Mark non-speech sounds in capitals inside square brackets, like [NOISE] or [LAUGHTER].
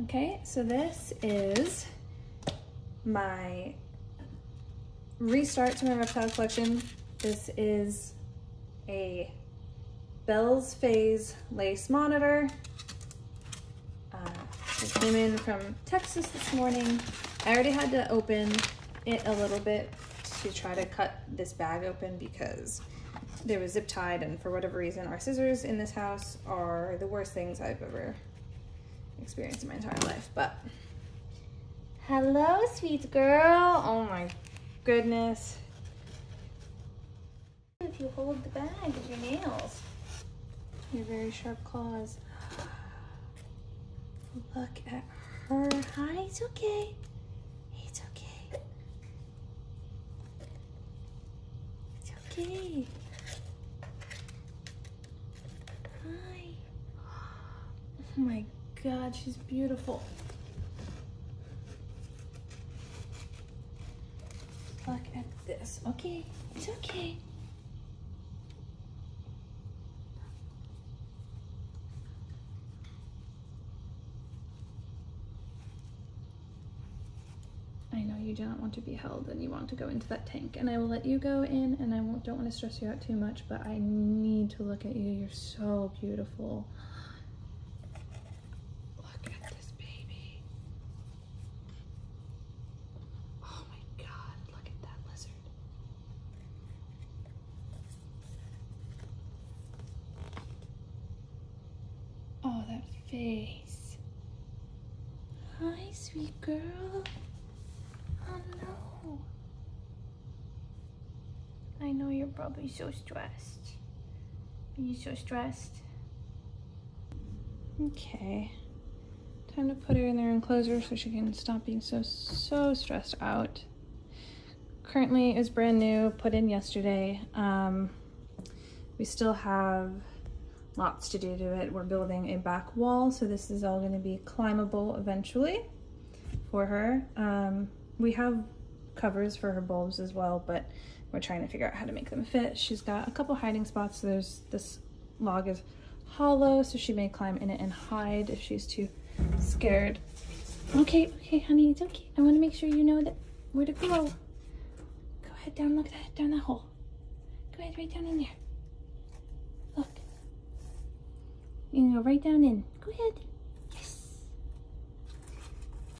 Okay, so this is my restart to my reptile collection. This is a Bell's Phase lace monitor. Uh, it came in from Texas this morning. I already had to open it a little bit to try to cut this bag open because there was zip tied and for whatever reason our scissors in this house are the worst things I've ever experienced in my entire life. But hello, sweet girl. Oh my goodness. If you hold the bag with your nails, your very sharp claws. [GASPS] Look at her. Hi, it's okay. It's okay. It's okay. Hi. [GASPS] Oh my god, she's beautiful. Look at this. Okay, it's okay. I know you do not want to be held and you want to go into that tank and I will let you go in and I don't want to stress you out too much but I need to look at you. You're so beautiful. Look at this baby. Oh my god, look at that lizard. Oh, that face. Hi, sweet girl. Oh no. I know you're probably so stressed. Are you so stressed? Okay. Time to put her in their enclosure so she can stop being so, so stressed out. Currently, it was brand new, put in yesterday. Um, we still have lots to do to it. We're building a back wall, so this is all gonna be climbable eventually for her. Um, we have covers for her bulbs as well, but we're trying to figure out how to make them fit. She's got a couple hiding spots. So there's this log is hollow, so she may climb in it and hide if she's too scared. Okay, okay, honey, it's okay. I want to make sure you know that where to go. Go ahead down, look at that, down that hole. Go ahead, right down in there. Look. You can go right down in. Go ahead.